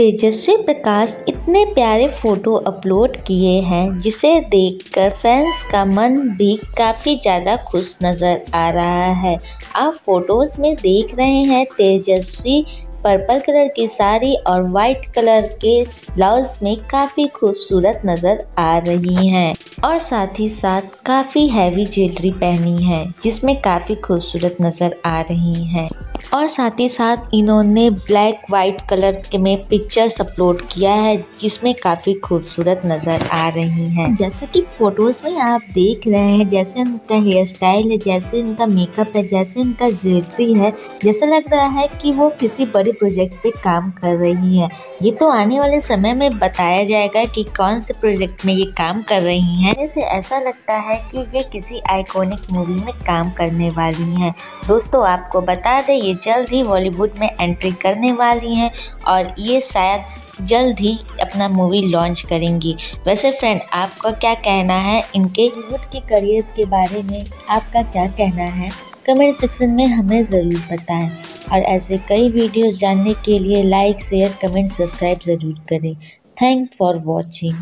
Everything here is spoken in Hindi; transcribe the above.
तेजस्वी प्रकाश इतने प्यारे फ़ोटो अपलोड किए हैं, जिसे देखकर फैंस का मन भी काफ़ी ज़्यादा खुश नज़र आ रहा है। आप फ़ोटोज़ में देख रहे हैं तेजस्वी पर्पल कलर की साड़ी और वाइट कलर के ब्लाउज में काफ़ी खूबसूरत नज़र आ रही हैं और साथ ही साथ काफ़ी हैवी ज्वेलरी पहनी है, जिसमें काफ़ी खूबसूरत नज़र आ रही हैं। और साथ ही साथ इन्होंने ब्लैक वाइट कलर में पिक्चर्स अपलोड किया है, जिसमें काफ़ी खूबसूरत नज़र आ रही हैं। जैसे कि फ़ोटोज़ में आप देख रहे हैं, जैसे उनका हेयर स्टाइल है, जैसे उनका मेकअप है, जैसे उनका ज्वेलरी है, जैसा लग रहा है कि वो किसी बड़े प्रोजेक्ट पे काम कर रही है। ये तो आने वाले समय में बताया जाएगा कि कौन से प्रोजेक्ट में ये काम कर रही हैं। जैसे ऐसा लगता है कि ये किसी आइकॉनिक मूवी में काम करने वाली हैं। दोस्तों, आपको बता दें ये जल्द ही बॉलीवुड में एंट्री करने वाली हैं और ये शायद जल्द ही अपना मूवी लॉन्च करेंगी। वैसे फ्रेंड आपका क्या कहना है इनके बॉलीवुड के करियर के बारे में? आपका क्या कहना है? कमेंट सेक्शन में हमें ज़रूर बताएँ और ऐसे कई वीडियोस जानने के लिए लाइक शेयर कमेंट सब्सक्राइब ज़रूर करें। Thanks for watching